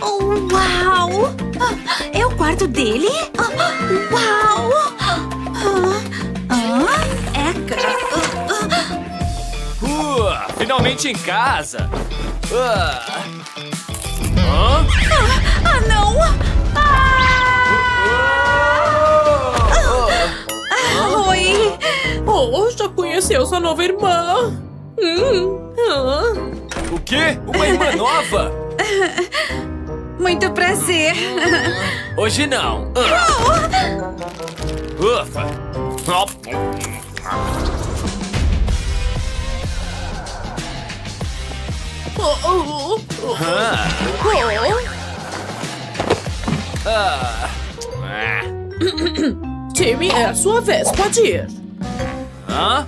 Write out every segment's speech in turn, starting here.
Oh, uau! É o quarto dele? Uau! Ah, Eca! Uh, finalmente em casa! Uh. Hã? Ah, não! Ah, oi! Oh, já conheceu sua nova irmã. Hum, ah. O quê? Uma irmã nova? Muito prazer! Hoje não. Uh. Ufa! Oh, oh, oh, Ah. oh. Ah. Ah. Timmy, é a sua vez, pode ir. Hã?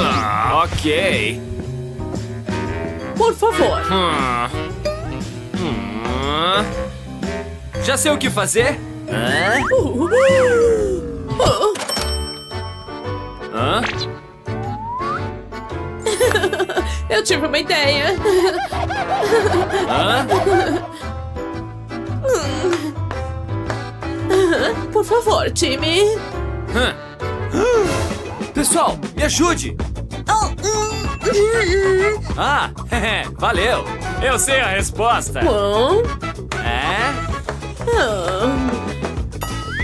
Ah, ok. Por favor. Hum. Hum. Já sei o que fazer? Hã? Hã? Eu tive uma ideia. Hã? Por favor, Timmy. Hã? Pessoal, me ajude! Oh, hum. Ah, valeu! Eu sei a resposta! Bom. É? Ah.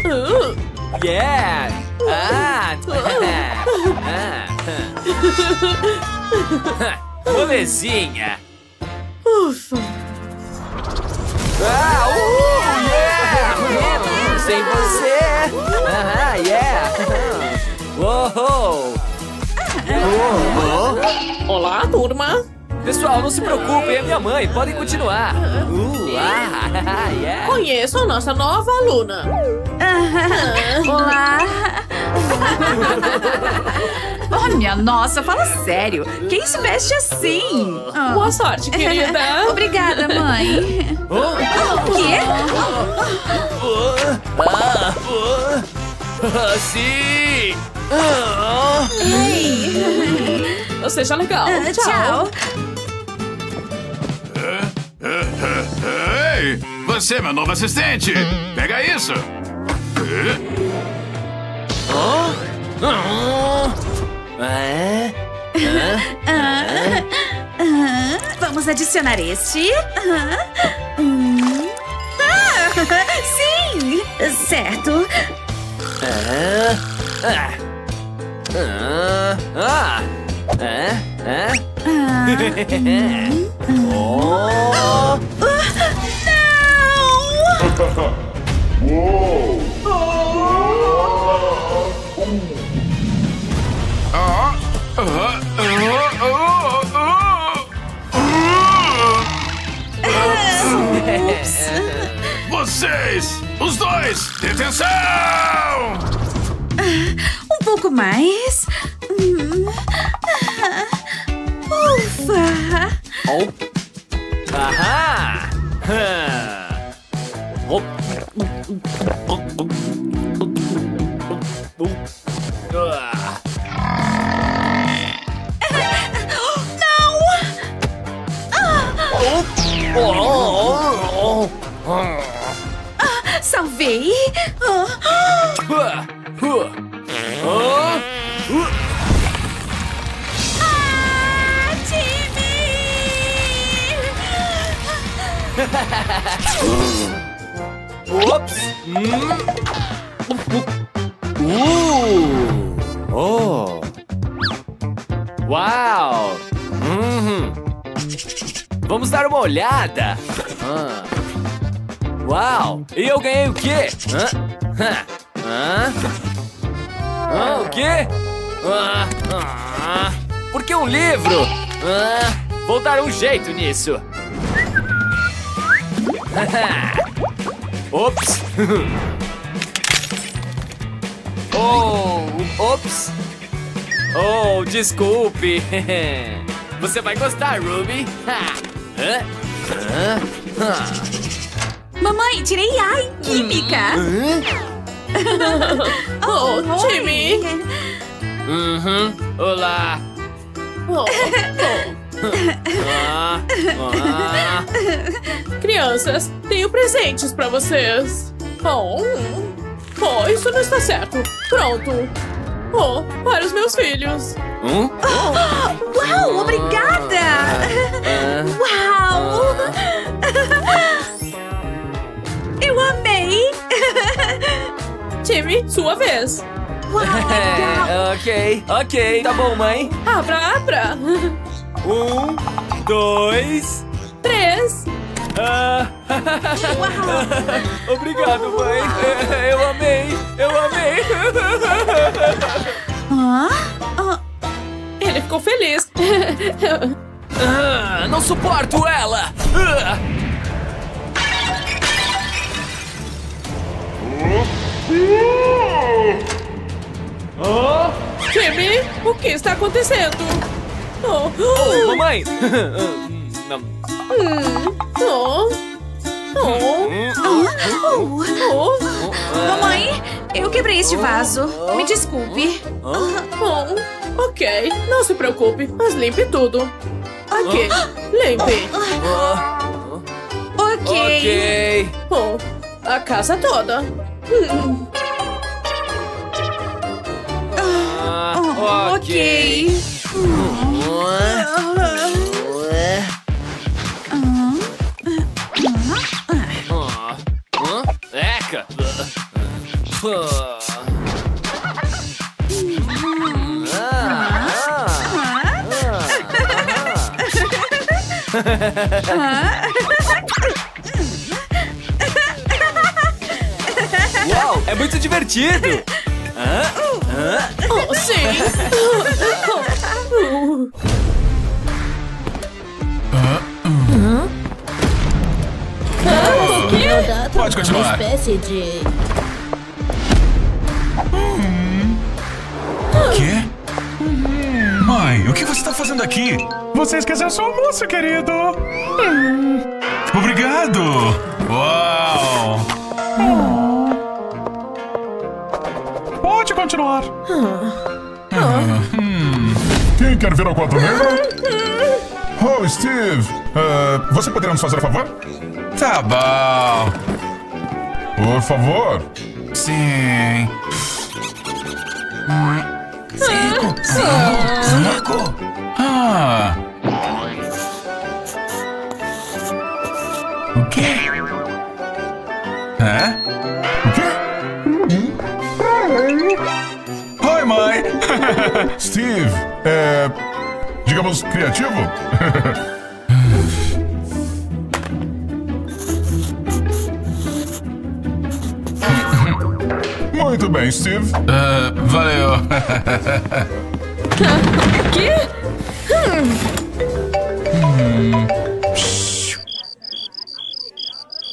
Ah. Yeah! Ah! ah. Molezinha! Ufa. Ah, uh, yeah! Sem você! Ah, yeah! Uou! Uou! Olá, turma. Pessoal, não se preocupem, é minha mãe, podem continuar! Uh, ah, yeah! Conheço a nossa nova aluna. Olá! Oh, minha nossa, fala sério. Quem se veste assim? Ah. Boa sorte, querida. Obrigada, mãe. Oh, O quê? Oh, ah, sim! Ah, Seja legal. Ah, Tchau! Ei, você é meu novo assistente. Pega isso. ah, é? Ah, vamos adicionar este. Ah, hum. Ah, sim! Certo. Oh, ah. Vocês, os dois, detenção! Um pouco mais. Hum. Ah, Ufa! oh. Ahá! Ah. Oh. Ah. Oh, oh, oh. Salvei! Ah, uh. ah! Ops! Hum. Uh! Oh! Uau! Uhum. Vamos dar uma olhada! Ah. Uau! E eu ganhei o quê? Hã? Hã? Hã? O quê? Ah, ah. Por que um livro? Ah, vou dar um jeito nisso! Ops! oh, ops! Oh, desculpe! Você vai gostar, Ruby! Hã? Hã? Hã? Mamãe, tirei A em Química! Oh, Timmy. Uhum. Olá! Oh, oh. Ah, ah. Crianças, tenho presentes pra vocês. Oh, hum. oh, isso não está certo. Pronto. Oh, para os meus filhos. Hum? Uau, obrigada! Uau! Eu amei! Time, sua vez. Uau, legal! É, ok, ok. Tá bom, mãe. Abra, abra. Um, dois. Três. Ah. Obrigado, mãe. Eu amei, eu amei. Hã? Ah, Ele ficou feliz. Ah, não suporto ela. Ah. Time, o que está acontecendo? Oh, Oh, mamãe. Não. oh, oh, oh. oh, Mamãe, eu quebrei este vaso. Me desculpe. oh. Ok, não se preocupe, mas limpe tudo. Aqui, limpe. Ok. ok. Oh, a casa toda. Hum, Ah, Oh, ok. Ah? Eca. Ah. Muito divertido. Hã? Hã? Oh, sim. O quê? Pode continuar. espécie de. O quê? Mãe, o que você está fazendo aqui? Você esqueceu seu almoço, querido. Hum. Obrigado! Uau! Pode continuar. Quem quer vir ao quadro negro? Oh, Steve. eh, você poderia nos fazer a favor? Tá bom. Por favor. Sim. Cinco, cinco, cinco. Ah. Steve, é. digamos, criativo? Muito bem, Steve. Ah, valeu. quê?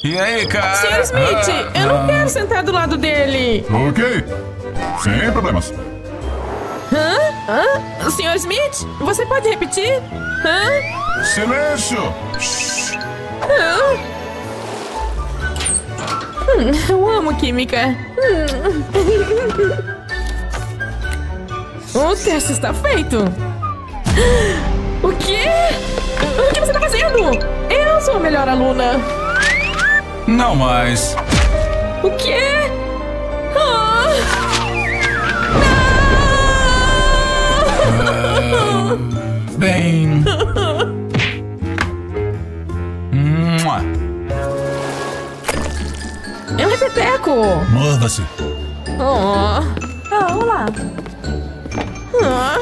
E aí, cara? Sr. Smith, eu não quero sentar do lado dele. Ok. Sem problemas. Hã? Sr. Smith, você pode repetir? Hã? Silêncio! Hã? Hum, eu amo química. Hum. O teste está feito. O quê? O que você está fazendo? Eu sou a melhor aluna. Não mais. O quê? Bem. É um repeteco. Mova-se. Oh. Ah, olá. Ah.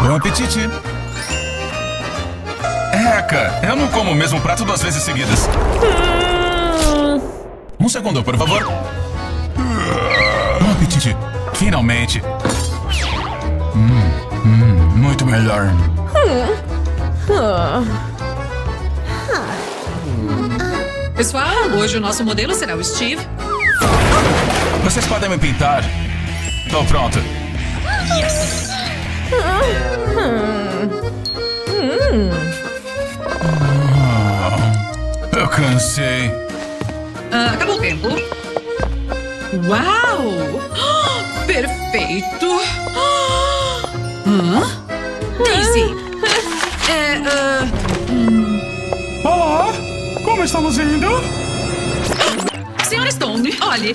Bom apetite. Eca, eu não como o mesmo prato duas vezes seguidas. Hum. Um segundo, por favor. Bom apetite. Finalmente. Hum, hum, muito melhor. Pessoal, hoje o nosso modelo será o Steve. Vocês podem me pintar? Tô pronto. Ah, Eu cansei. Ah, acabou o tempo. Uau! Perfeito! Ah! Hã? Daisy! É, ah, hum, como estamos indo? Senhora Stone, olhe.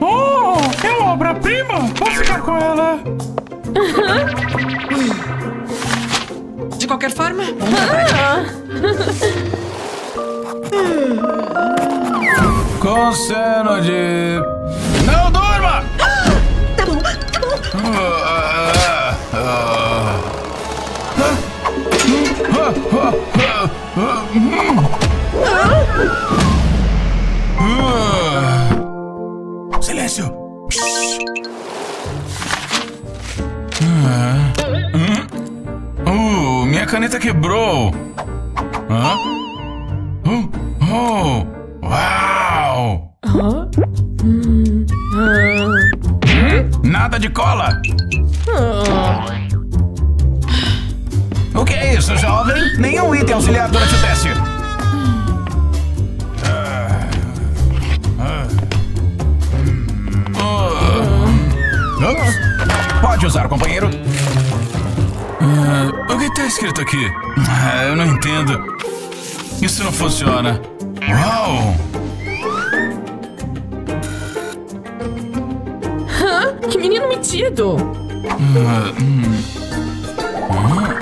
Oh, é uma obra-prima! Vou ficar com ela! De qualquer forma, bom trabalho. Conselho de. Não durma! Tá bom, tá bom. Ah, caneta quebrou! Hã? Oh, oh, uau! Nada de cola! O que é isso, jovem? Nenhum item auxiliar durante o teste. Hum. Pode usar, companheiro. Ah, o que está escrito aqui? Ah, eu não entendo. Isso não funciona. Uau! Que menino metido! Ah, hum. Ah.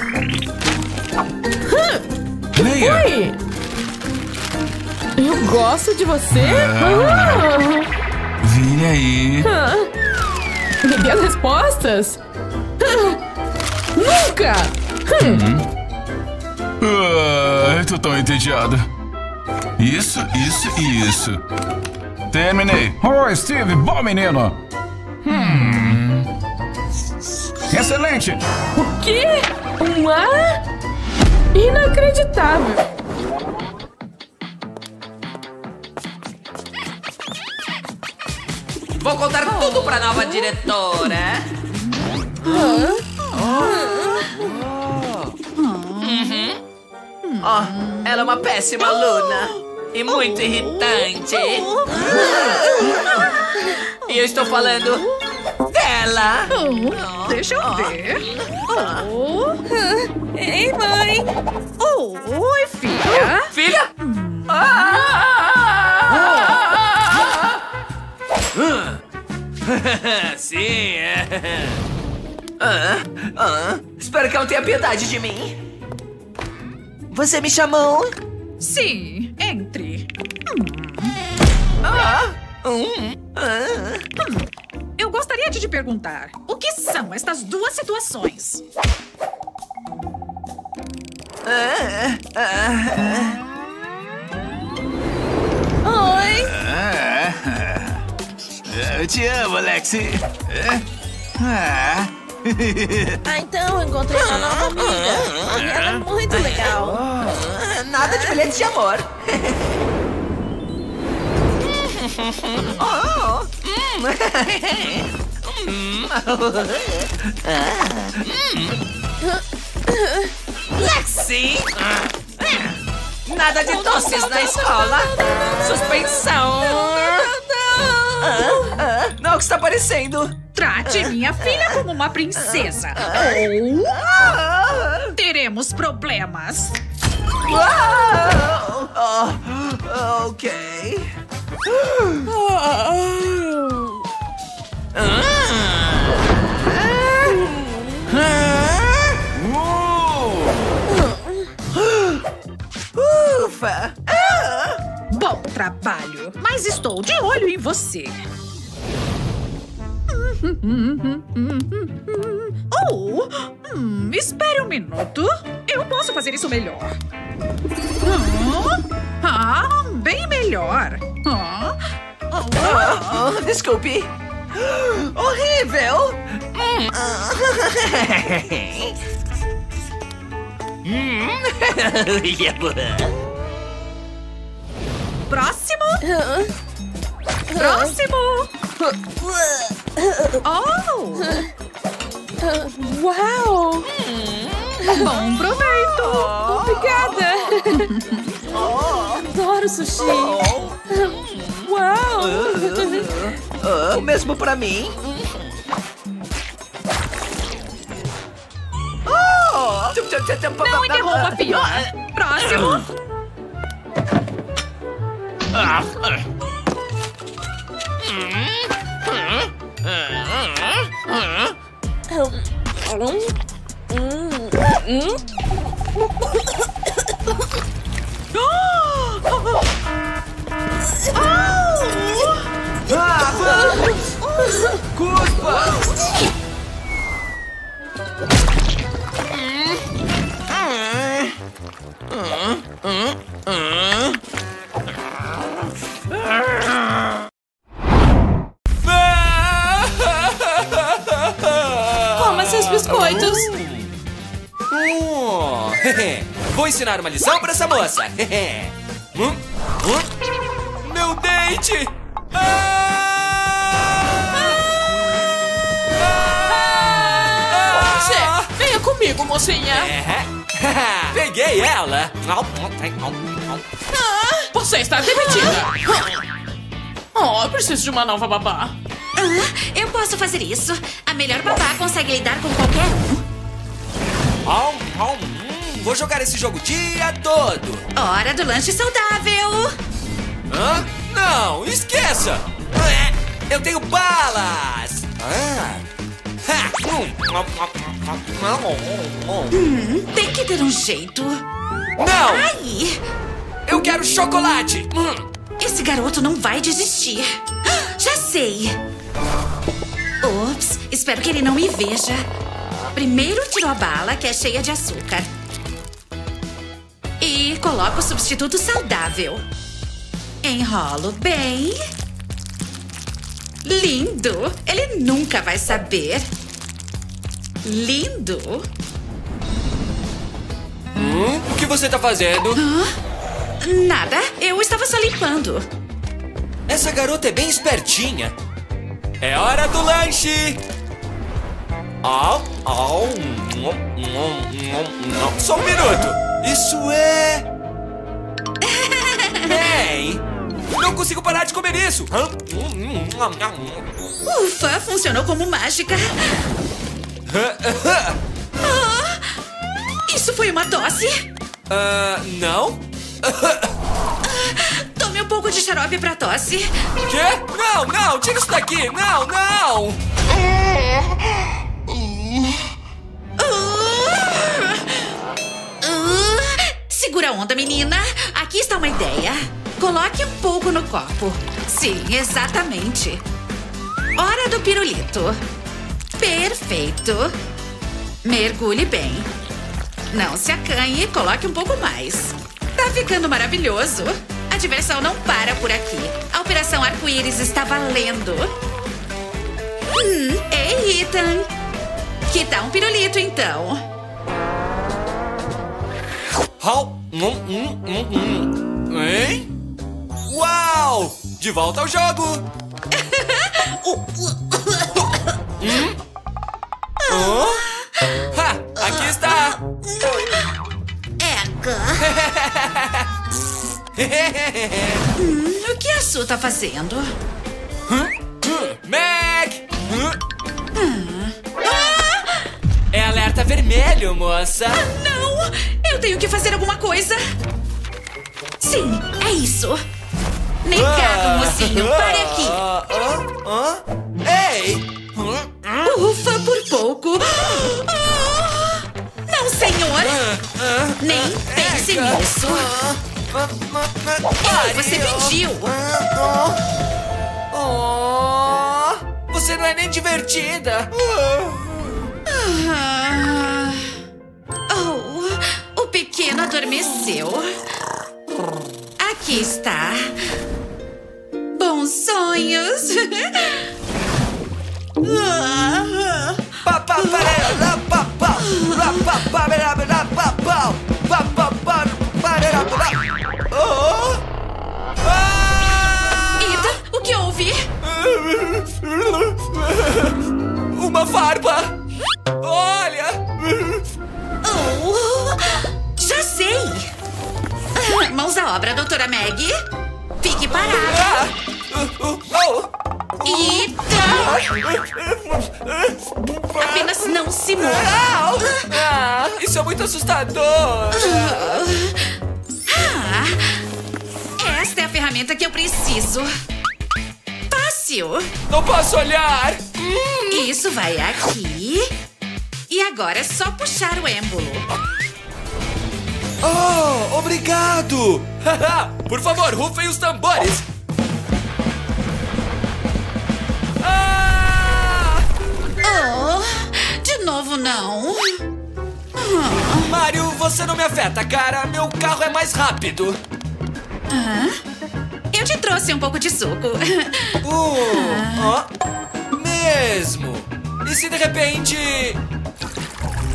Leia! Oi! Eu gosto de você? Ah. Vire aí. Me dê as respostas? Ah. Nunca! Ah, eu tô tão entediado. Isso, isso e isso. Terminei. Oh, Steve, bom menino. Hum. Excelente. O quê? Um A? Inacreditável! Vou contar tudo pra nova diretora. Uhum. Ó, ela é uma péssima aluna. E muito irritante. E eu estou falando dela. Deixa eu ver. Ei, mãe. Oh, oi, filha. Filha? Sim. é. Ah, ah, espero que ela tenha piedade de mim. Você me chamou? Sim, entre. Ah, hum, ah. Eu gostaria de te perguntar: o que são estas duas situações? Oi. Eu te amo, Alexi. Ah. Ah, então encontrei uma nova amiga. E ela é muito legal. Ah, Nada de bilhete de amor. Oh. Lexi! Nada de doces na escola! Suspensão! Ah, ah, Não, o que está aparecendo? Trate minha filha como uma princesa. Ah, Ou teremos problemas. ah, ah, ok. Ufa! Bom trabalho, mas estou de olho em você. Oh, hum, espere um minuto. Eu posso fazer isso melhor. Ah, bem melhor. Ah, Ah, oh, desculpe. Horrível! Hum. próximo. Próximo. Oh, Uau! bom proveito. Obrigada! Adoro sushi! Uau! Ah, mesmo pra mim. Oh! Não interrompa, pior. Próximo. Ah, ensinar uma lição para essa moça. Hum, hum. Meu dente! Ah! Zé, venha comigo, mocinha. É. Peguei ela! Ah, você está demitida. Oh, eu preciso de uma nova babá. Ah, eu posso fazer isso. A melhor babá consegue lidar com qualquer um. Vou jogar esse jogo o dia todo! Hora do lanche saudável. Hã? Não, esqueça! É, Eu tenho balas! Ah. Hum. Hum, tem que ter um jeito. Não! Ai, Eu quero chocolate! Hum. esse garoto não vai desistir. Ah, Já sei. Ops, espero que ele não me veja. Primeiro tiro a bala, que é cheia de açúcar. E coloco o substituto saudável. Enrolo bem. Lindo! Ele nunca vai saber. Lindo! Hum, O que você tá fazendo? Nada, eu estava só limpando. Essa garota é bem espertinha. É hora do lanche! Nom, nom, nom. Só um minuto! Isso é. Ei! Não consigo parar de comer isso! Ufa, funcionou como mágica. Ah, isso foi uma tosse? Ah, não? Tome um pouco de xarope pra tosse. Quê? Não, não! Tira isso daqui! Não, não! segura a onda, menina. Aqui está uma ideia. Coloque um pouco no copo. Sim, exatamente. Hora do pirulito. Perfeito. Mergulhe bem. Não se acanhe, coloque um pouco mais. Tá ficando maravilhoso. A diversão não para por aqui. A Operação Arco-Íris está valendo. Hum, ei, Ethan. Que tal um pirulito, então? Au, hum, hum, hum, hum. Hein? Uau! De volta ao jogo! Hum? Hã? Ha, aqui está! Eca. Hum, o que a Su tá fazendo? Mac! É alerta vermelho, moça! Não! Eu tenho que fazer alguma coisa! Sim, é isso! Negado, mocinho! Pare aqui! Ah, ah, ah. Ei! Ufa, por pouco! Ah, Não, senhor! Nem pense nisso! Ei, você pediu! Oh, você não é nem divertida! Ah. Oh, pequeno adormeceu. Aqui está. Bons sonhos. Ethan, o que houve? Uma farpa! Oh, Mãos à obra, doutora Meg. Fique parada. Ethan, apenas não se mova. Ah, isso é muito assustador! Ah, esta é a ferramenta ferramenta que eu preciso. Fácil. Não posso olhar! Isso vai aqui. E agora é só puxar o êmbolo. Oh, obrigado! Por favor, rufem os tambores! Ah! Oh, de novo não. Mario, você não me afeta, cara. Meu carro é mais rápido. Eu te trouxe um pouco de suco. Uh, ó, mesmo. E se de repente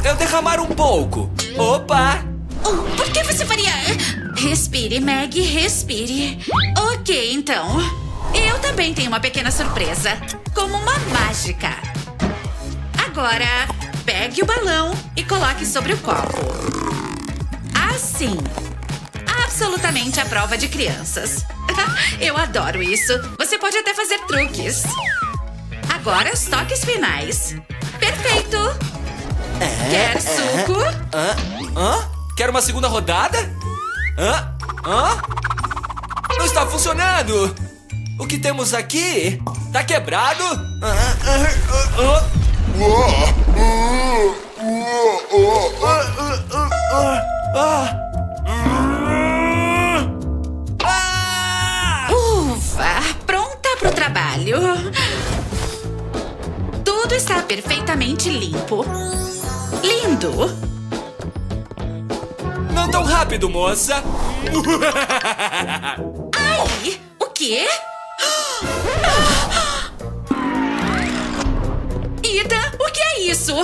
eu derramar um pouco? Opa! Oh, por que você faria? Respire, Meg, respire. Ok, então. Eu também tenho uma pequena surpresa. Como uma mágica. Agora, pegue o balão e coloque sobre o copo. Assim. Absolutamente a prova de crianças. Eu adoro isso. Você pode até fazer truques. Agora os toques finais. Perfeito! Quer suco? Hã? Quer uma segunda rodada? Hã? Hã? Não está funcionando! O que temos aqui? Tá quebrado? Ufa! Pronta pro trabalho. Tudo está perfeitamente limpo. Lindo! Não tão rápido, moça! Ai! O quê? Ida, o que é isso?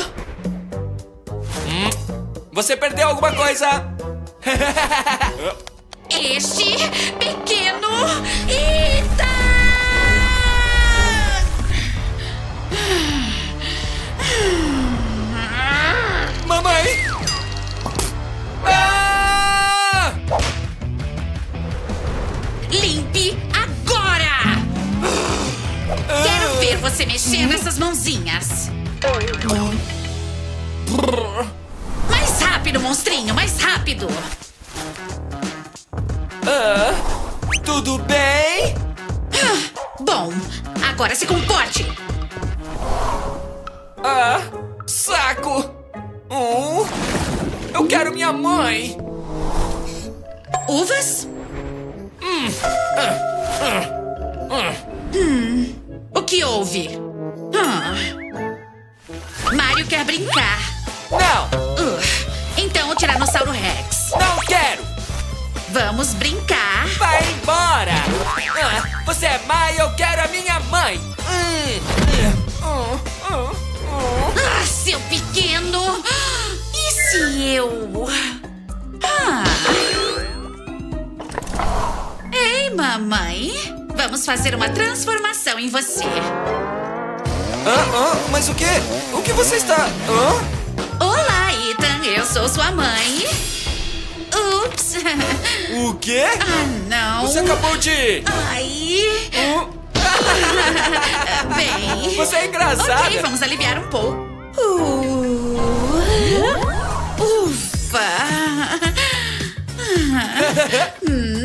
Você perdeu alguma coisa? Este pequeno Ida! Mamãe! Ah! Ver você mexer nessas mãozinhas. Mais rápido, monstrinho, mais rápido! Ah, tudo bem? Bom, agora se comporte! Ah, saco! Um, eu quero minha mãe! Uvas? Hum, o que houve? Ah. Mario quer brincar. Não, Uh, então o Tiranossauro Rex. não quero! Vamos brincar. Vai embora! Ah, você é má e eu quero a minha mãe! Hum, hum, hum, hum. Ah, seu pequeno! E se eu. Ah. Ei, mamãe! Vamos fazer uma transformação em você. Ah, ah, mas o quê? O que você está... Hã? Olá, Ethan! Eu sou sua mãe. Ups! O quê? Ah, não! Você acabou de... Ai! Hum, Bem. Você é engraçada! Ok, vamos aliviar um pouco. Uh. Ufa!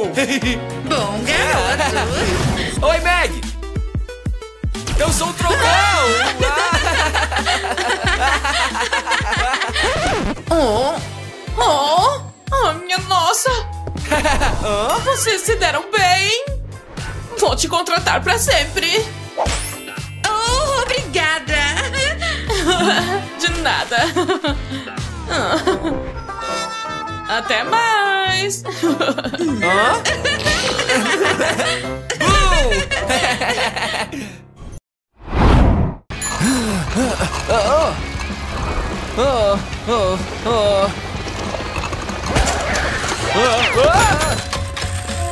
Bom, garoto! Oi, Meg! Eu sou o trovão! Oh! Oh! Oh, minha nossa! Vocês se deram bem! Vou te contratar pra sempre! Oh, obrigada! De nada! Até mais! Oh, oh, oh.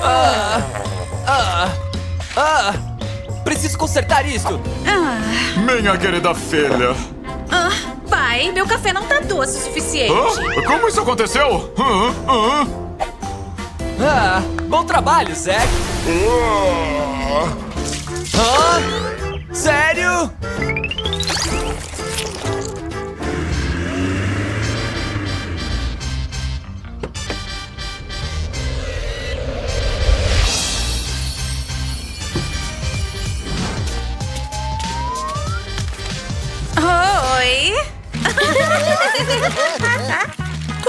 Ah, ah, ah. Preciso consertar isso! Minha querida filha. Ah, pai, meu café não tá doce o suficiente. Como isso aconteceu? Ah, bom trabalho, Zack! Hã? Sério? Oi!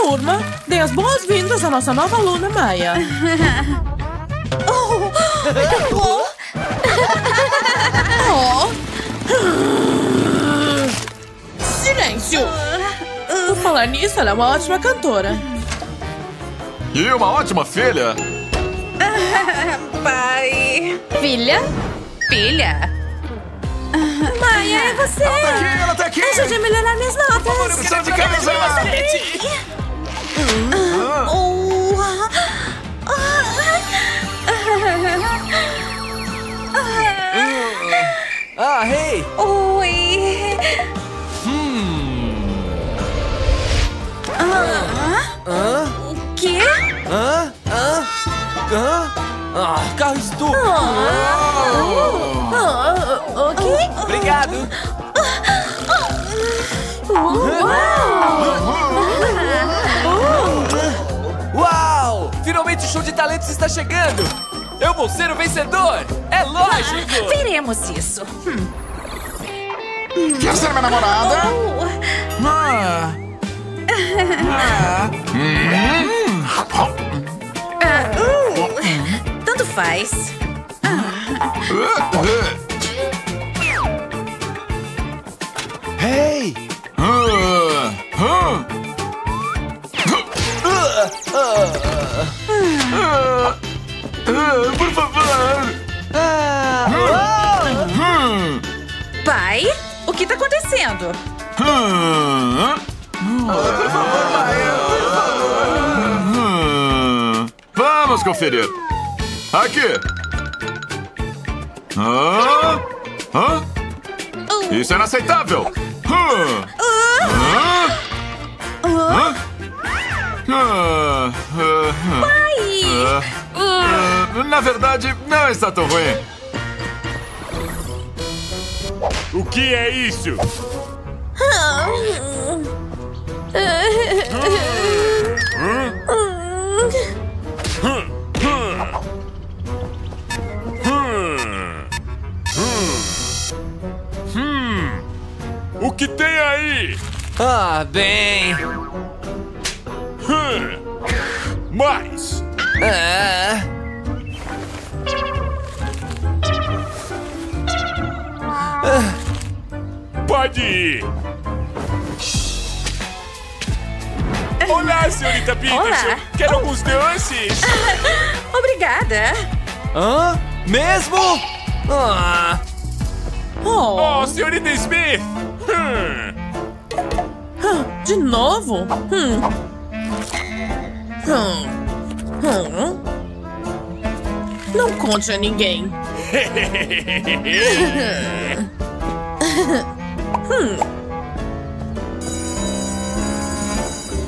Turma, dê as boas-vindas à nossa nova aluna Maia. Oh. Silêncio! Por falar nisso, ela é uma ótima cantora. E uma ótima filha. Pai. Filha? Filha? Maia, é você! Ela tá aqui, ela tá aqui. Ajude a melhorar minhas notas! Lição de casa. Oh. Ah, hey! Oi! Hã? O quê? Hã? Hã? Hã? Ah, carro estúpido! Ah, o quê? Obrigado! Uau! Talentos está chegando! Eu vou ser o vencedor! É lógico! Veremos isso. Quer ser minha namorada? Ah. Tanto faz. Hey! Ah. Ah. Ah, Por favor. Hum. Pai, o que tá acontecendo? Hum. Hum. Vamos conferir. Aqui. Ah. Ah. Isso é inaceitável. Hum. Ah. Ah. Ah. Ah. Ah. Na verdade, não está tão ruim. O que é isso? Hum. O que tem aí? Ah, bem. Hum. Mais. Ah. Pode ir. Olá, senhorita Peterson. Olá. Quer alguns doces? Obrigada. Hã? Mesmo? Ah. Oh, Oh, senhorita Smith. Hum. de novo? Hum. Hum. Hum. Não conte a ninguém.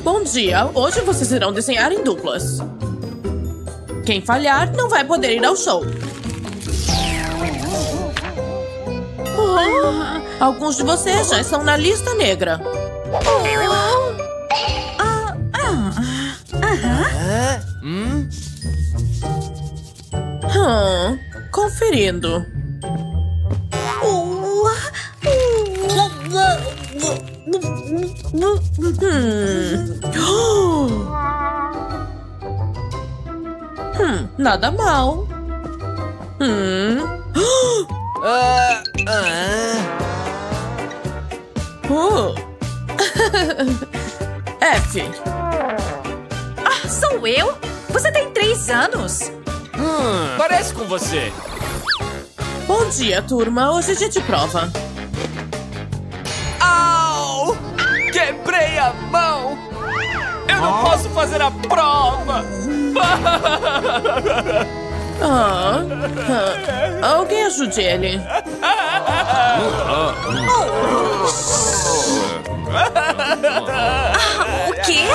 Bom dia, hoje vocês irão desenhar em duplas. Quem falhar não vai poder ir ao show. Oh, alguns de vocês já estão na lista negra. Conferindo. Hum. Hum, nada mal. Hum. Uh. F. Ah, sou eu? Você tem três anos. Hum, parece com você. Bom dia, turma. Hoje é dia de prova. Au! Quebrei a mão! Eu não posso fazer a prova! Ah, ah, alguém ajude ele. O quê?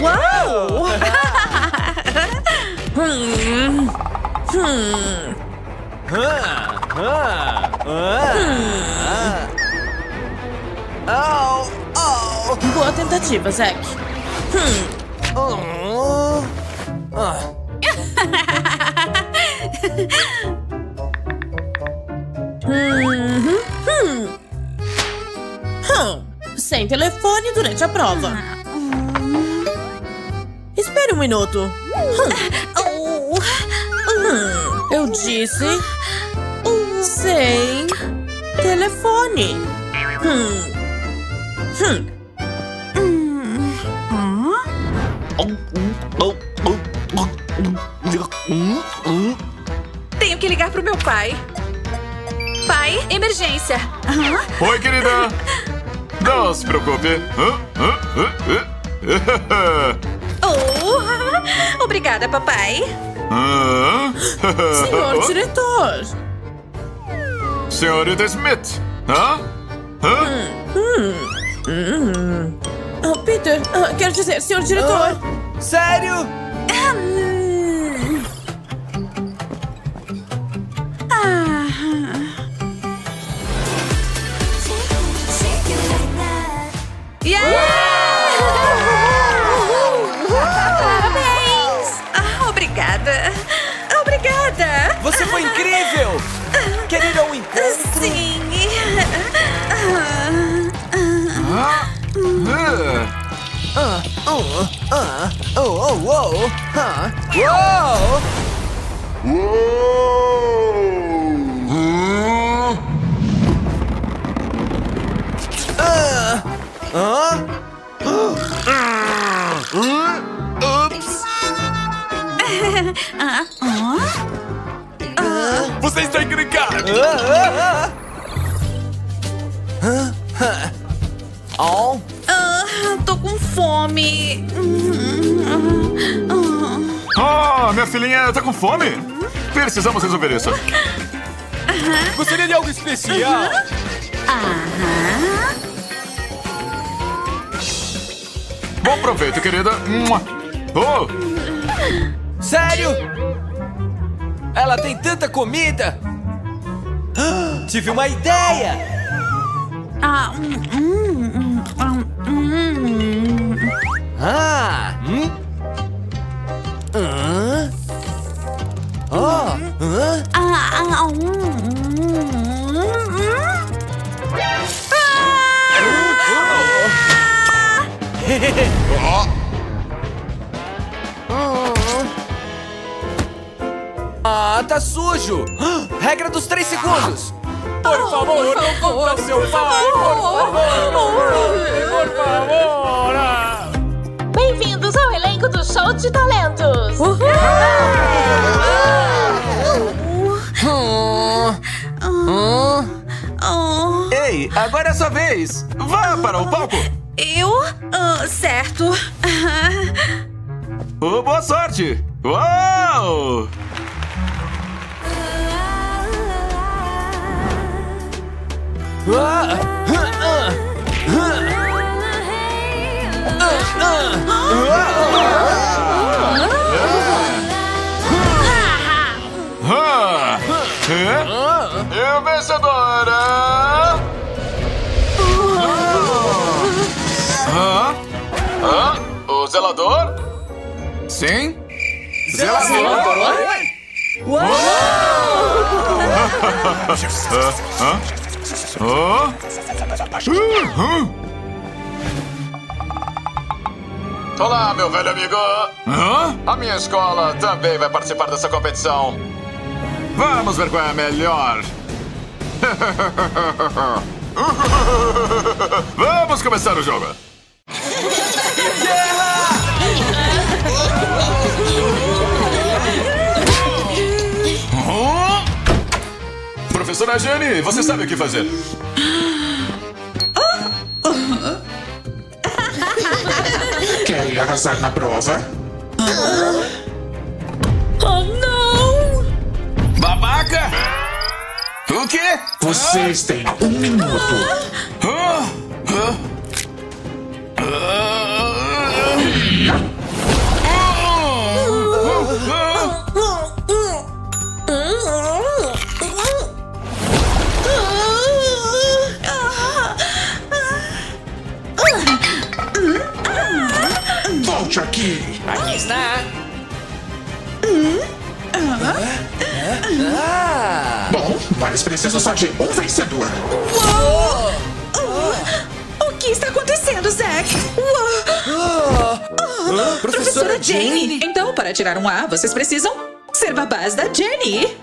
Uau! Hum. Hum. Boa tentativa, Zack. Hum, Oh. Ah. Uhum. Hum. Hum. Sem telefone durante a prova. Espere um minuto. Hum. Hum. Eu disse. Sem telefone. Hum. Hum. Tenho que ligar pro meu pai. Pai, emergência. Oi, querida. Não se preocupe. Oh, obrigada, papai. Senhor diretor. Senhorita Smith. Hã? Hã? Oh, Peter, ah, quero dizer, senhor diretor. Sério? Ah, oh, ah, oh, oh, oh, ah, uou! Hã? Ah, ah, ups! Você está encrencado! Ah, ah, ah. Ah, oh, Ah, tô com fome. Ah, minha filhinha tá com fome? Precisamos resolver isso. Gostaria de algo especial? Bom proveito, querida. Oh, sério? Ela tem tanta comida! Ah, Tive uma ideia! Ah, hum, hum, A minha escola também vai participar dessa competição. Vamos ver qual é a melhor. Vamos começar o jogo. Hã? Professora Jane, você sabe o que fazer. Quer arrasar na prova? O quê? Vocês têm um minuto. Hã? Hã? menina! Ah! Bom, mas preciso só de um vencedor. O que está acontecendo, Zack? Uau! Ah, Professora Jane! Então, para tirar um A, vocês precisam ser babás da Jenny.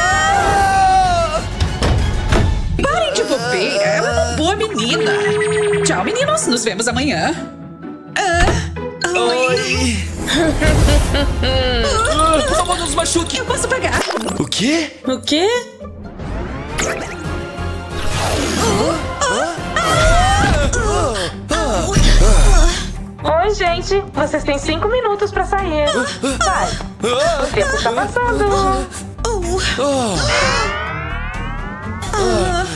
Ah, Parem de bobeira, ela é uma boa menina. Tchau, meninos, nos vemos amanhã. Ah, Oi! Por favor, não nos machuque! eu posso pagar. O quê? O quê? Oi, gente. Vocês têm cinco minutos pra sair. Vai. O tempo está passando.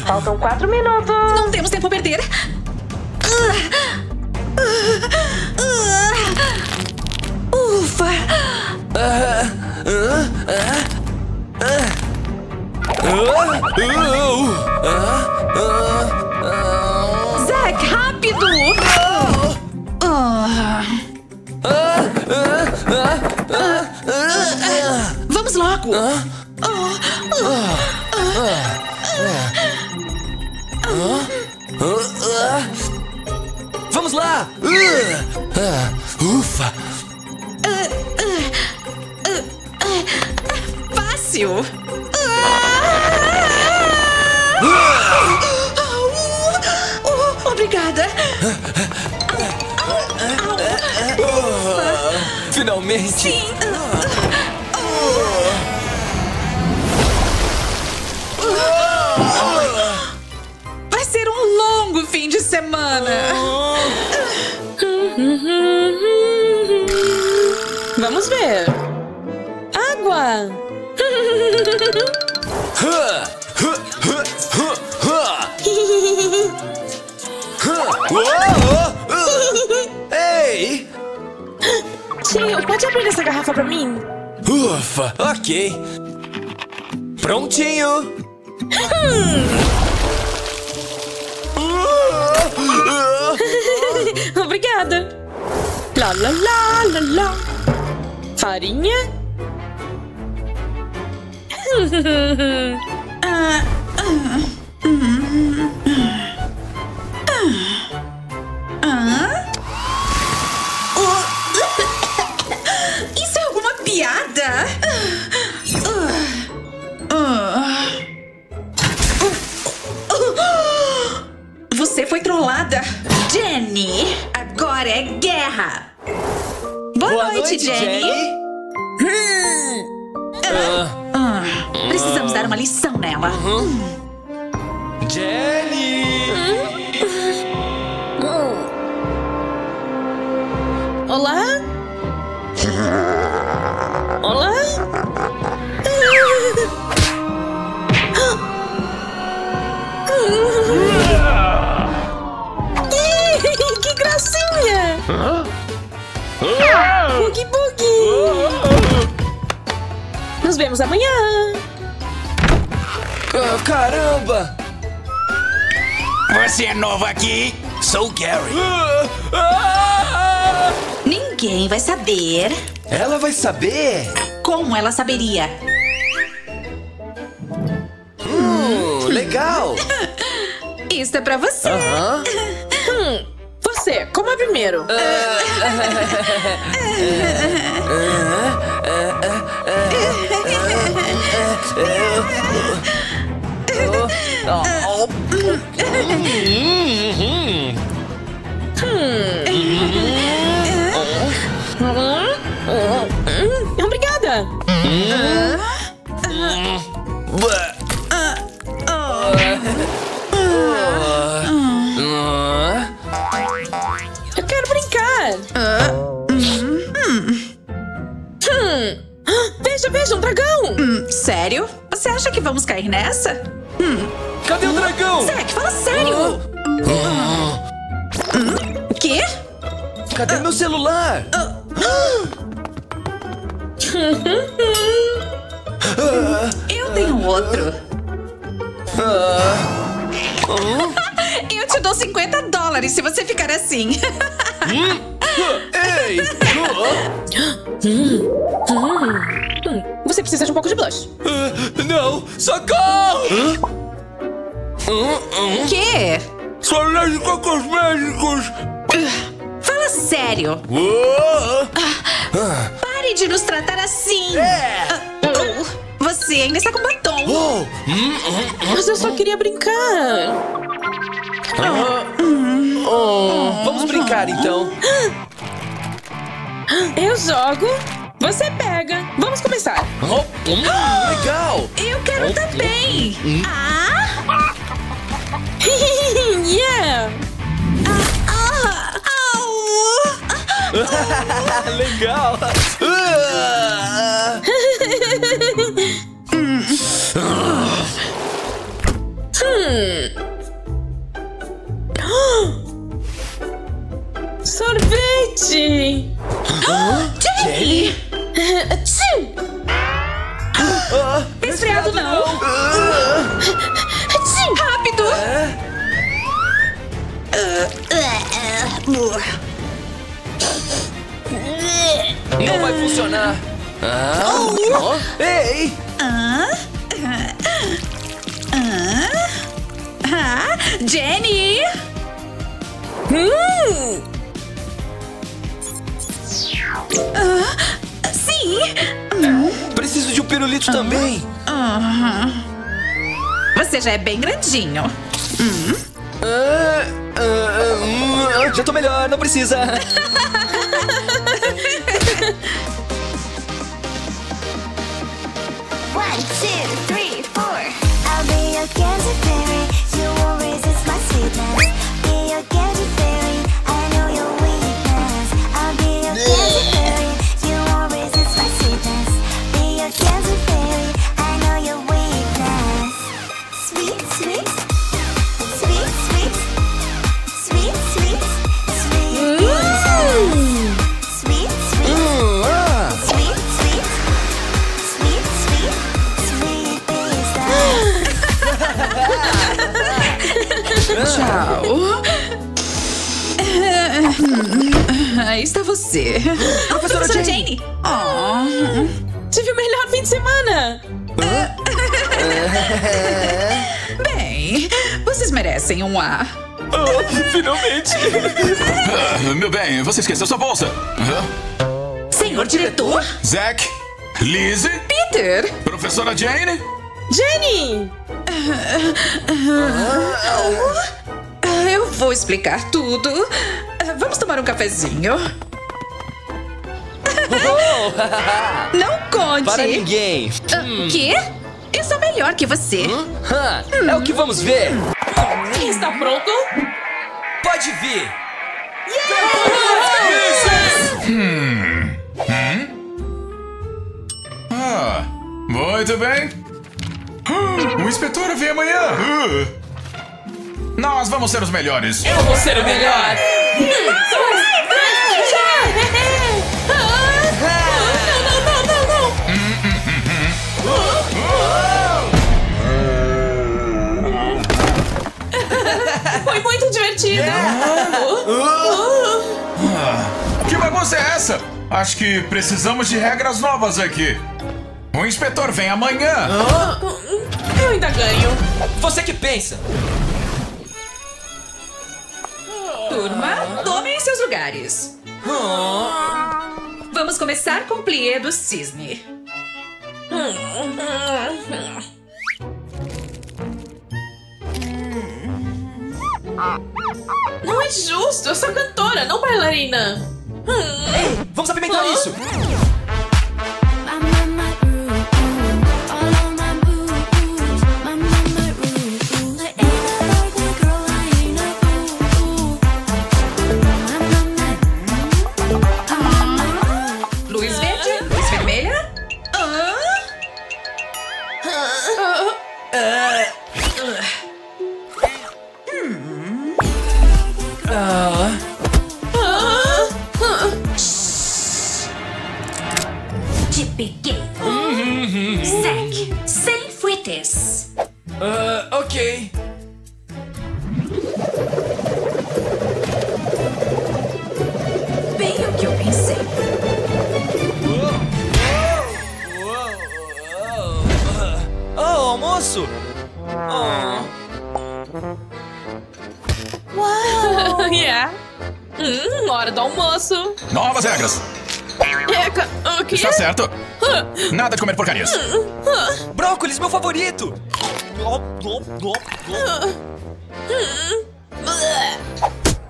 Faltam quatro minutos. Não temos tempo a perder. Ufa! Zack, rápido! Vamos logo! Vamos lá! Ufa! Fácil! Oh, Obrigada! Finalmente! Sim! Vai ser um longo fim de semana! Vamos ver. Água! Ei! Tio, pode abrir essa garrafa pra mim? Ufa! Ok! Prontinho! Obrigada. Lá, lá, lá, lá, lá. Farinha? Isso é alguma piada? Você foi trollada. Jenny, agora é guerra. Boa, noite, Jenny. Ah, precisamos dar uma lição nela. Jenny! Olá? Olá? Que gracinha! Boogie Boogie! Nos vemos amanhã! Ah, caramba! Você é novo aqui? Sou o Gary. Ah, ah! Ninguém vai saber. Ela vai saber! Como ela saberia? Hum, legal! Isso é pra você. Aham. Hum, você, coma primeiro. Hum, Obrigada! Eu quero brincar! Hum. Veja, veja, um dragão! Hum, sério? Você acha que vamos cair nessa? Cadê o dragão? Zack, fala sério! O quê? Cadê meu celular? Eu tenho outro. Ah. Eu te dou 50 dólares se você ficar assim. Ei! Hum, Você precisa de um pouco de blush. Ah, Não! Socorro! O quê? Sou alérgico a cosméticos! Fala sério. Ah, Pare de nos tratar assim. É. Ah, oh, você ainda está com batom. oh, Mas eu só queria brincar. oh, vamos brincar então. Eu jogo, você pega. Vamos começar. Oh, hum, legal! Eu quero também. Ah! yeah! Ah! Au! legal! Ah. Sorvete! Jenny! Não vai funcionar! Ah, oh, ei! Ah? Ah? Ah? Jenny! Hum! Ah, sim! Preciso de um pirulito também! Ah. Você já é bem grandinho. Ah, ah, ah, já tô melhor, não precisa! One, two, three, four. I'll be your candy fairy. You won't resist my sweetness. Você. Professora Jane. Oh. Tive o melhor fim de semana! Bem, vocês merecem um A. Oh, finalmente! Ah, meu bem, você esqueceu sua bolsa. Senhor diretor? Zack, Lizzie, Peter? professora Jane. Jenny! Ah, Eu vou explicar tudo. Vamos tomar um cafezinho. Não conte. para ninguém! Ah, Quê? Eu sou melhor que você. Ah, é o que vamos ver! Está pronto? Pode vir! Ah, muito bem. Ah, O inspetor vem amanhã. Ah. Nós vamos ser os melhores. Eu vou ser o melhor! Não, muito divertido! Que bagunça é essa? Acho que precisamos de regras novas aqui. O inspetor vem amanhã. Eu ainda ganho! Você que pensa! Turma, tomem seus lugares. Vamos começar com o plié do cisne. Não é justo! Eu sou cantora, não bailarina! Ei, vamos apimentar isso!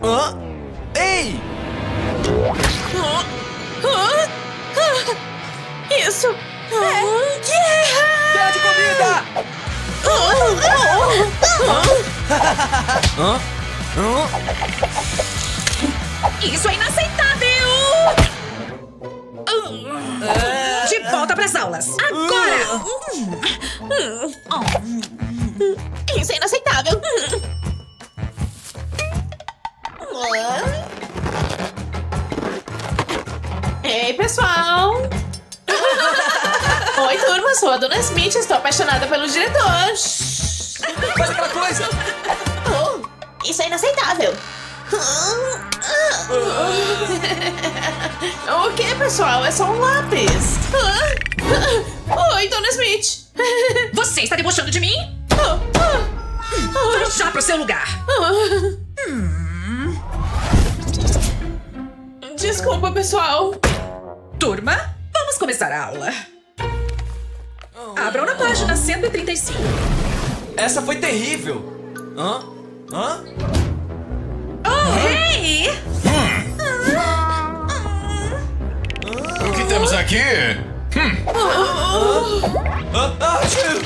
Hã? Ei! Isso! É guerra! De comida! Hã? Hã? Isso é inaceitável! De volta pras aulas. Agora! Isso é inaceitável! Ei, pessoal! Oi, turma, sou a Dona Smith, estou apaixonada pelo diretor. Faz aquela coisa! Oh, isso é inaceitável! O que, pessoal? É só um lápis. Oi, Dona Smith. Você está debochando de mim? Já pro seu lugar. Desculpa, pessoal. Turma, vamos começar a aula. Abram na página 135. Essa foi terrível! Hã? Hã? Oh, ei! O que temos aqui? Ah, ah, tio!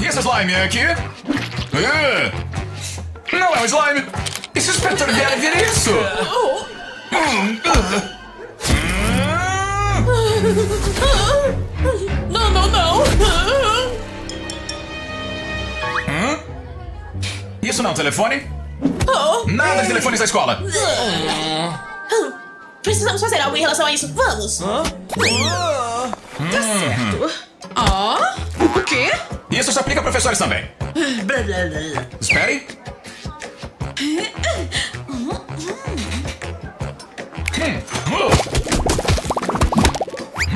E esse slime aqui? Ah, Não é um slime! E se o inspetor vier ver isso? Não, não, não. Isso não é um telefone? Oh. Nada de telefones na escola! Precisamos fazer algo em relação a isso. Vamos. Tá certo. Ó, o quê? Isso se aplica a professores também. Espere. Hum, oh.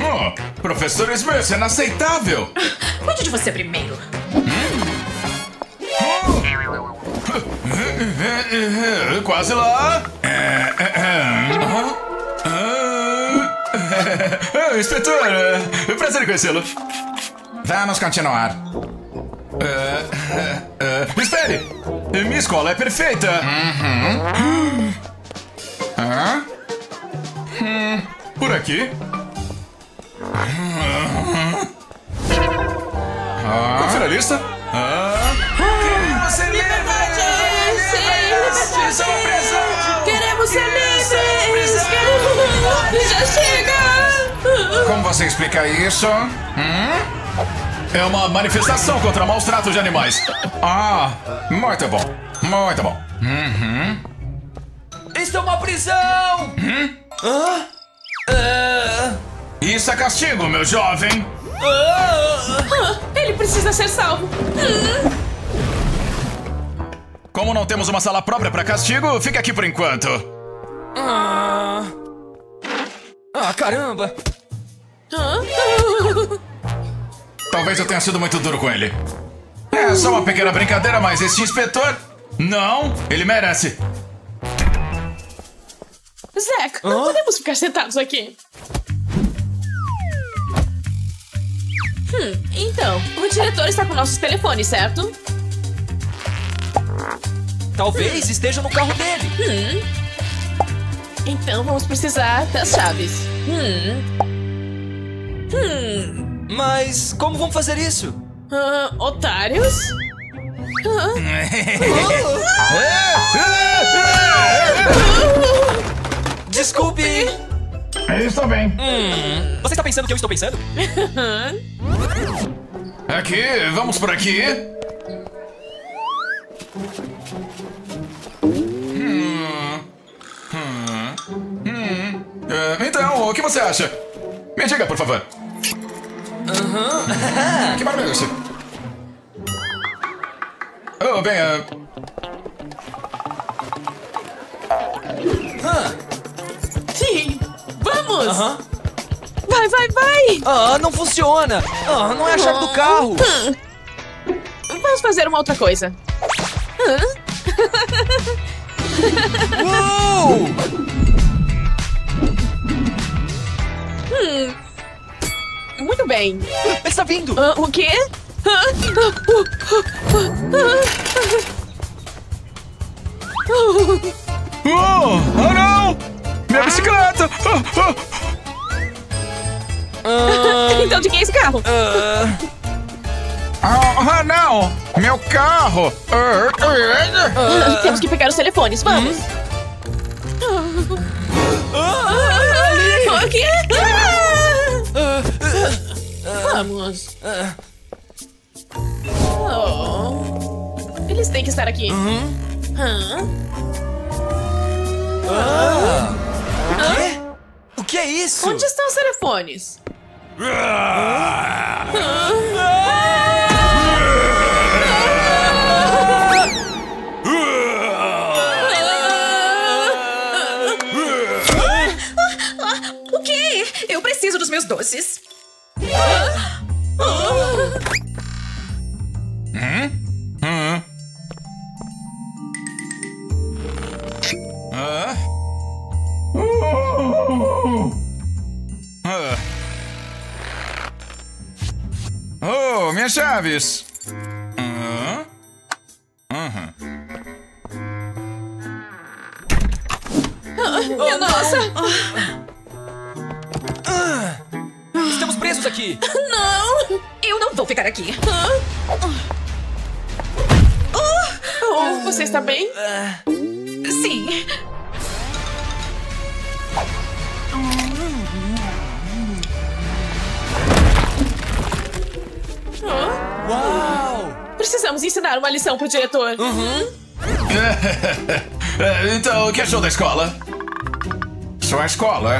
Oh, Professor Smith, é inaceitável! Cuide de você primeiro. Quase lá! Ah, Inspetor, é prazer em conhecê-lo. Vamos continuar. Ah, ah, espere! Minha escola é perfeita! Ah? Hum, por aqui? Ah. Confira a lista. Ah. Queremos ser livres! Liberdade! São prisão! Queremos ser livres! Queremos... Já chega! Como você explica isso? Hum? É uma manifestação contra maus tratos de animais. Ah, muito bom. Muito bom. Uhum. Isso é uma prisão! Hum? Hã? Ah, Isso é castigo, meu jovem. ah, Ele precisa ser salvo. Como não temos uma sala própria para castigo, fica aqui por enquanto. ah. Ah, caramba! Talvez eu tenha sido muito duro com ele. É só uma pequena brincadeira, mas este inspetor. Não, ele merece. Zack, não podemos ficar sentados aqui. Hum, então, o diretor está com nossos telefones, certo? Talvez esteja no carro dele. Hum. Então vamos precisar das chaves. Hum. Hum. Mas como vamos fazer isso? Ah, otários? Ah. Desculpe! Está bem. Hum, você está pensando o que eu estou pensando? Aqui, vamos por aqui. Hum. É, então, o que você acha? Me diga, por favor. que barulho é esse? Oh, bem, é, Sim, vamos! Aham. Vai, vai, vai! Ah, não funciona! Ah, não é a chave do carro! Hum. Vamos fazer uma outra coisa. Hã? Uou! Hum. Muito bem. Ele está vindo! Ah, o quê? Ah, Oh, oh não! Minha bicicleta! Ah, ah. então de quem é esse carro? Ah, não! Meu carro! Temos que pegar os telefones, vamos! O quê? Vamos! Oh. Eles têm que estar aqui. Hã? Ah. O quê? O que é isso? Onde estão os telefones? O quê? Eu preciso dos meus doces. Oh, minhas chaves! Ah? Aham. Minha nossa! Estamos presos aqui! Não! Eu não vou ficar aqui. Oh, você está bem? Sim. Uau! Precisamos ensinar uma lição pro diretor. É, então, o que achou da escola? Sua escola?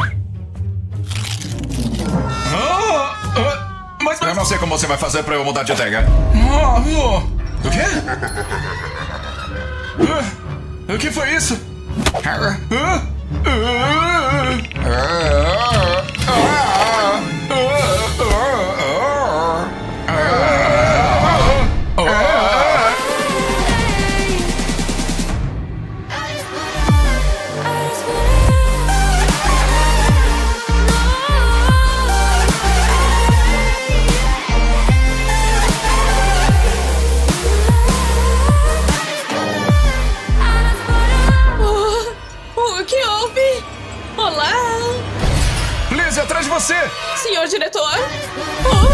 Ah, mas, eu não sei como você vai fazer pra eu mudar de ideia. Ah, o quê? Ah, o que foi isso? Ah, ah, diretor? Oh.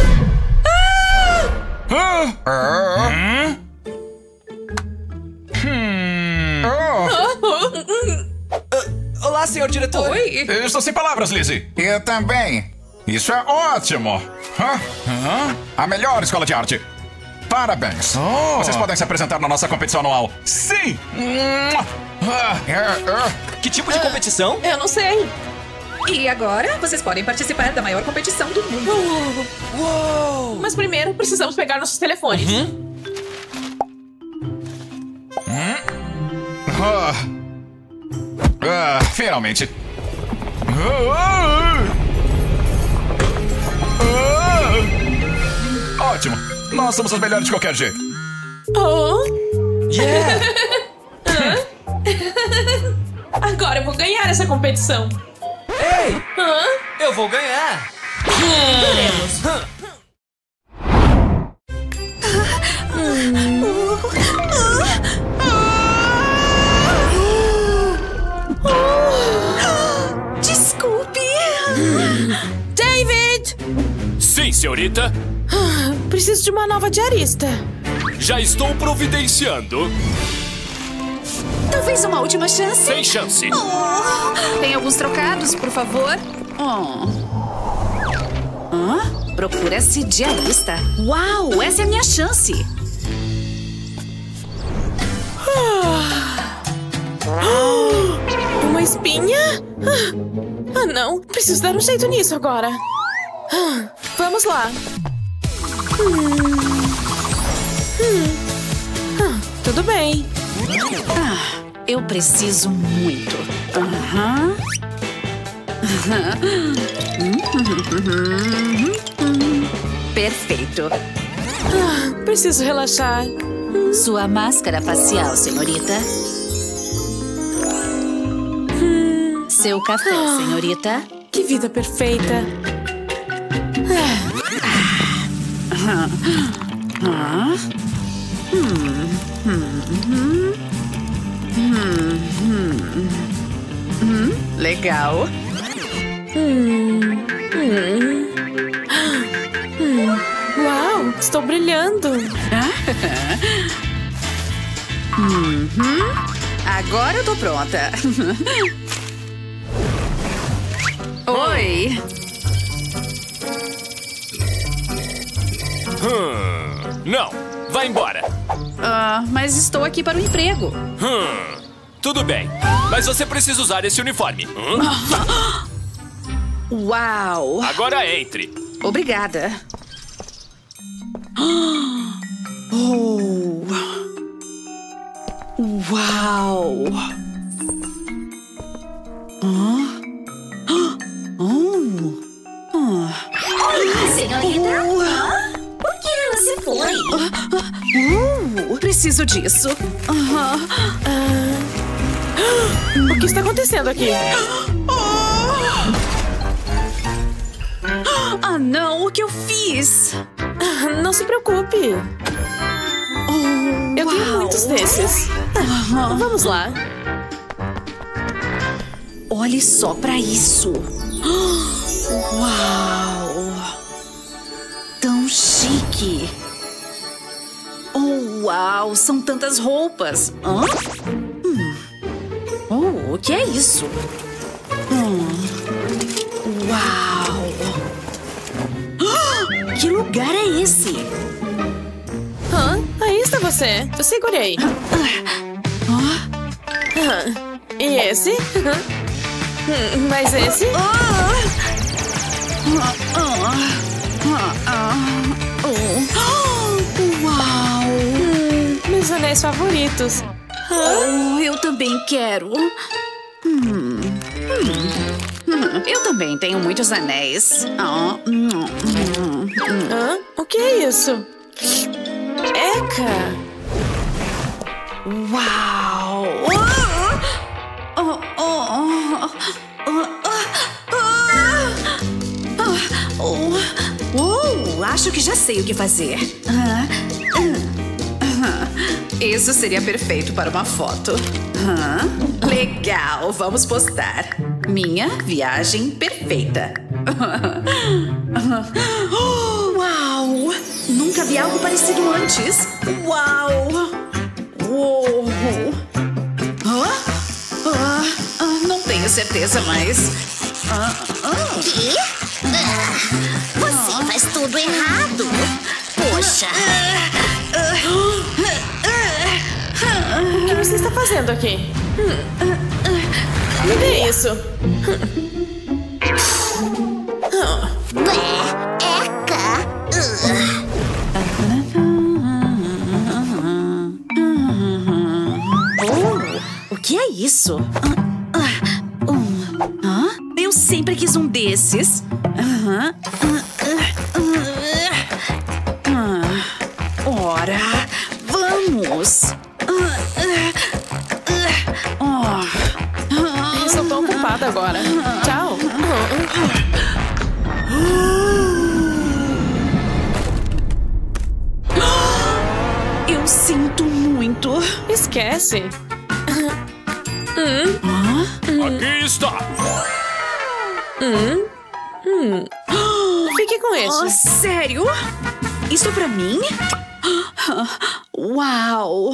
Ah! Ah? Hum? Oh. Olá, senhor diretor! Oi? Eu estou sem palavras, Lizzie. Eu também. Isso é ótimo. A melhor escola de arte. Parabéns. Vocês podem se apresentar na nossa competição anual. Sim! Que tipo de competição? Eu não sei. E agora vocês podem participar da maior competição do mundo. Uou! Mas primeiro precisamos pegar nossos telefones. Ah. Ah, finalmente. Ah, ah. Ótimo. Nós somos os melhores de qualquer jeito. Oh. Yeah! Agora eu vou ganhar essa competição. Ei! Hã? Eu vou ganhar! Desculpe. David! Sim, senhorita. Preciso de uma nova diarista. Já estou providenciando. Talvez uma última chance. Sem chance. Oh. Tem alguns trocados, por favor? Oh. Hã? Procura-se diarista. Uau, essa é a minha chance. Uma espinha? Ah, não. Preciso dar um jeito nisso agora. Ah, Vamos lá. Hum. Hum. Ah, tudo bem. Ah, eu preciso muito. Aham. Perfeito. Ah, preciso relaxar. Sua máscara facial, senhorita. Seu café, senhorita. Que vida perfeita. Ah. Hum, hum, hum. Hum, legal. Hum, hum. Hum, Uau, estou brilhando. Uhum. Agora eu tô pronta. Oi. Hum, não, vai embora. Ah, mas estou aqui para o emprego. Hum, tudo bem, mas você precisa usar esse uniforme. Hum? Uau! Agora entre. Obrigada. Oh. Uau! Hã? Oh. Ah. Senhorita? Hã? Por que você foi? Uh, preciso disso. Aham. O que está acontecendo aqui? Ah, não! O que eu fiz? Não se preocupe. Eu tenho muitos desses. Vamos lá. Olhe só pra isso. Uau! Tão chique. Oh, uau! São tantas roupas. Hã? O que é isso? Hum. Uau! Ah, Que lugar é esse? Hã? Aí está você. Eu segurei. Ah, E esse? Hum, Mas esse? Ah, ah, ah, ah. Uau! Hum, Meus anéis favoritos. Oh, eu também quero. Hum. Eu também tenho muitos anéis. Ah, hum. Hã? O que é isso? Eca! Uau! Oh, oh, oh, oh, oh, oh, acho que já sei o que fazer. Ah, ah, Isso seria perfeito para uma foto. Legal, vamos postar. Minha viagem perfeita. Uau! Nunca vi algo parecido antes. Uau! Uou! Ah, ah, não tenho certeza, mas. Quê? Ah, Você faz tudo errado. Poxa. O que você está fazendo aqui? Me dê isso. Oh, o que é isso? Um. Hã? Eu sempre quis um desses. Aham. Ah, agora. Tchau. Eu sinto muito. Esquece. Aqui está. Hum? Fique com Oh, esse. sério? Isso é pra mim? Uau!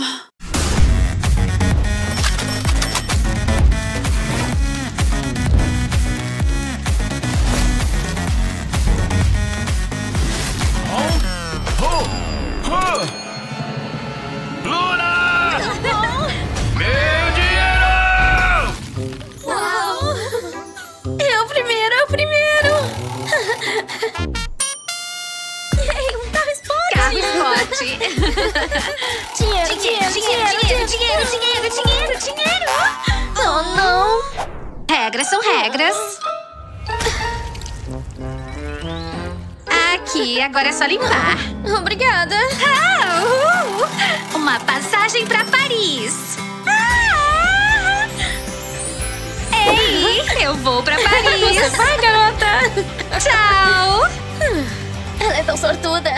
Regras são regras. Aqui, agora é só limpar. Obrigada. Ah! Uma passagem pra Paris. Ah! Ei, eu Tchau! Ela é tão sortuda.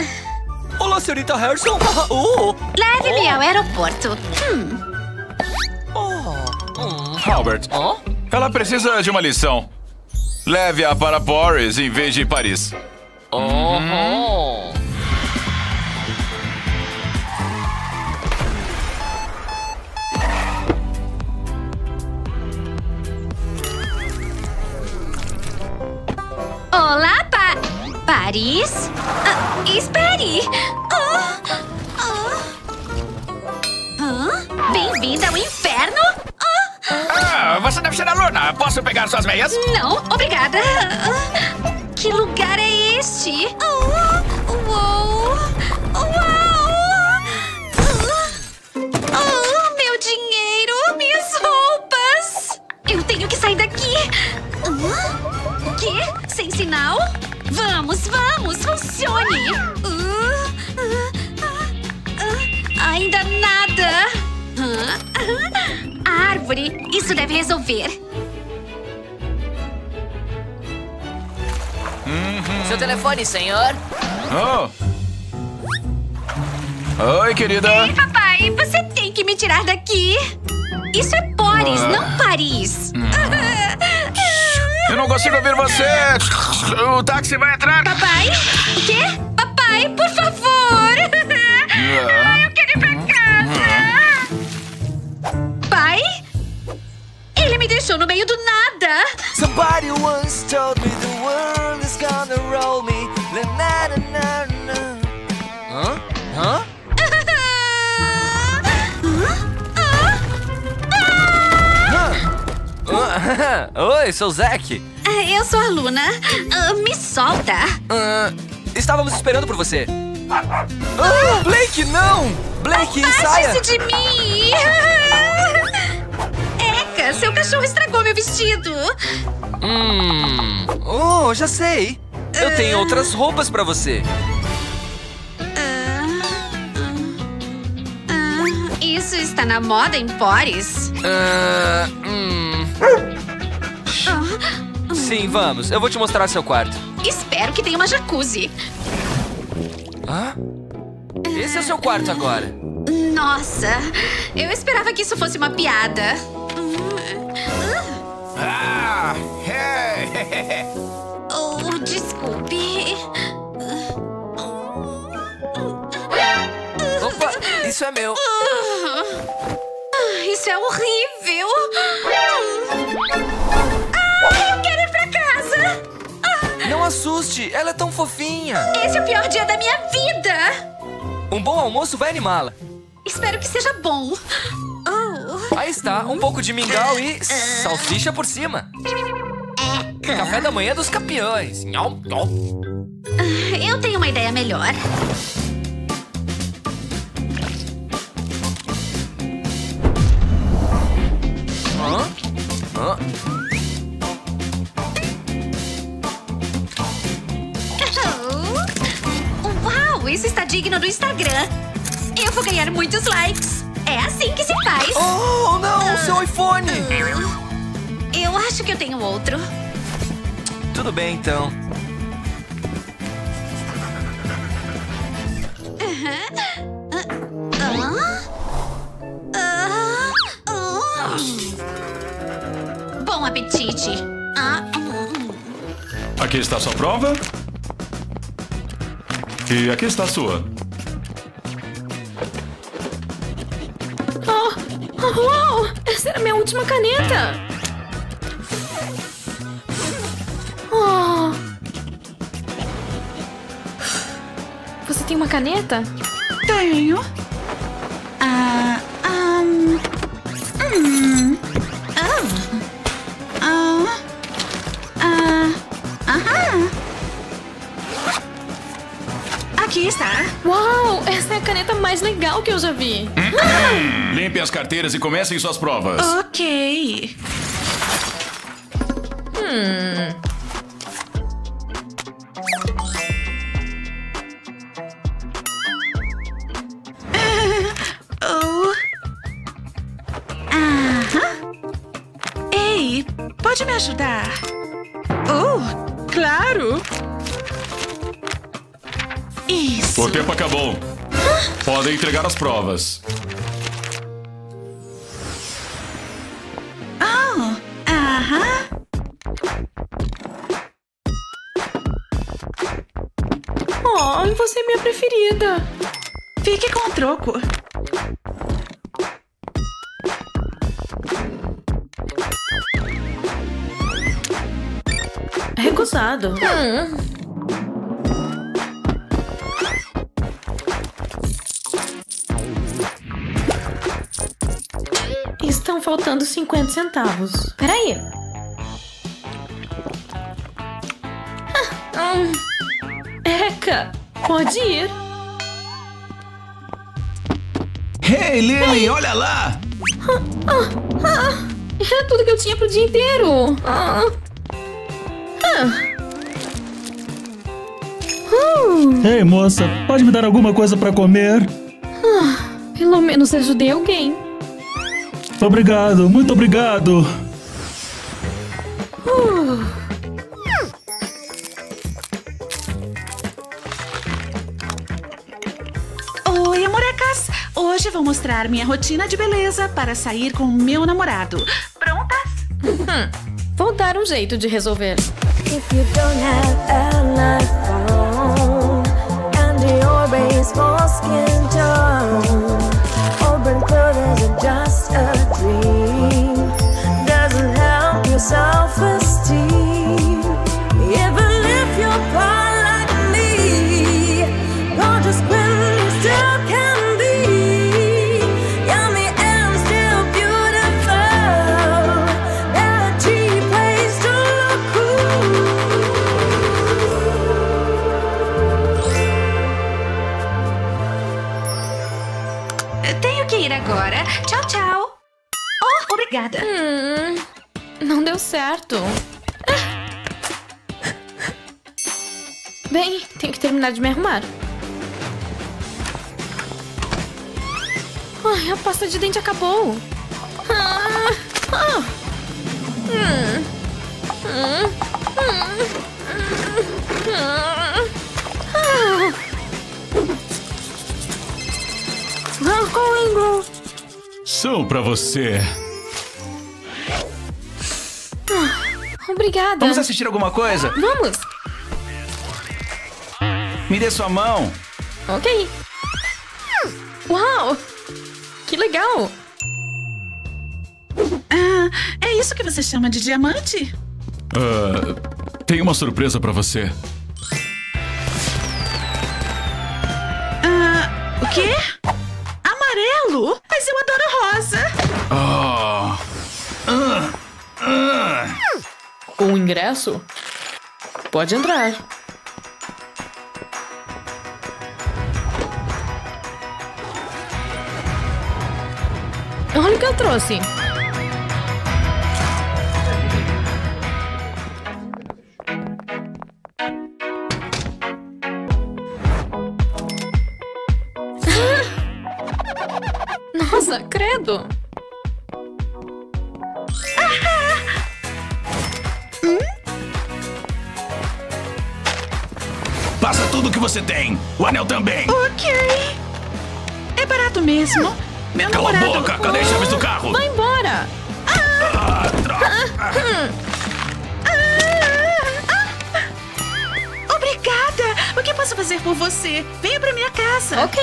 Olá, senhorita Harrison. Oh. Leve-me ao aeroporto. Hum. Albert, ela precisa de uma lição. Leve-a para Boris em vez de Paris. Oh. Olá, pa... Paris? Ah, espere! Ah. Hã? Bem-vinda ao inferno? Ah, você deve ser aluna. Posso pegar suas meias? Não, obrigada. Que lugar é este? Oh, isso deve resolver. Seu telefone, senhor? Oh. Oi, querida. Ei, papai, você tem que me tirar daqui. Isso é Boris, Ah. não Paris. Eu não consigo ouvir você. O táxi vai entrar. Papai? O quê? Papai, por favor. Deixou no meio do nada. Somebody once told me the world is gonna roll me. Na, na, na, na. Hã? Hã? Oi, sou o Zack. Ah, Eu sou a Luna. Ah, me solta. Ah, estávamos esperando por você. Ah, Blake, não! Blake! Afaste-se de mim. Seu cachorro estragou meu vestido. Hum. Oh, já sei. Eu tenho outras roupas pra você. Ah, Isso está na moda em Boris? Ah, hum. Sim, vamos. Eu vou te mostrar seu quarto. Espero que tenha uma jacuzzi. Hã? Esse é o seu quarto agora. Nossa, eu esperava que isso fosse uma piada. Oh, desculpe. Opa, isso é meu. Ah, Isso é horrível. Ah, eu quero ir pra casa. Não assuste, ela é tão fofinha. Esse é o pior dia da minha vida. Um bom almoço vai animá-la. Espero que seja bom. Aí está, um pouco de mingau e salsicha por cima. Café da manhã dos campeões. Nham, nham. Eu tenho uma ideia melhor. Hã? Hã? Uau, isso está digno do Instagram. Eu vou ganhar muitos likes. É assim que se faz. Oh, não, seu iPhone! Eu acho que eu tenho outro. Tudo bem, então. Bom apetite. Aqui está sua prova. E aqui está a sua. Oh, oh, uau! Essa era a minha última caneta! Tem uma caneta? Tenho. Ah, ahn, hum, ah, ah, ah, aham. Aqui está. Uau! Essa é a caneta mais legal que eu já vi. Limpem as carteiras e comecem suas provas. Ok. Hum. Ajudar? Oh, claro. Isso. O tempo acabou. Podem entregar as provas. Oh, aham. Oh, você é minha preferida. Fique com o troco. Recusado. Hum. Estão faltando 50 centavos. Peraí. Ah, hum. Eca, pode ir. Hey, Lily, olha lá! Ah, ah, era tudo que eu tinha pro dia inteiro. Ah. Ah. Ei, moça, pode me dar alguma coisa pra comer? Ah, pelo menos ajudei alguém. Obrigado, muito obrigado. Uh. Oi, amorecas! Hoje vou mostrar minha rotina de beleza para sair com meu namorado. Prontas? Hum, vou dar um jeito de resolver. If you don't have and baseball skin tone, open clothes are just a dream. Terminar de me arrumar. Ai, a pasta de dente acabou. Ah, ah. Hum. Hum. Hum. Hum. Ah. São pra você. Obrigada. Vamos assistir alguma coisa? Vamos. Me dê sua mão. Ok. Uau! Que legal! Ah, é isso que você chama de diamante? Tem uma surpresa pra você. Ah, o quê? Amarelo? Mas eu adoro rosa. Ah. Ah. Ah. Um ingresso? Pode entrar. Olha o que eu trouxe. Nossa, credo! Passa tudo que você tem. O anel também. Ok. É barato mesmo. Meu Cala a namorado... boca. Cadê as chaves do carro? Vai embora! Ah, droga. Hum. Obrigada! O que posso fazer por você? Venha pra minha casa. Ok.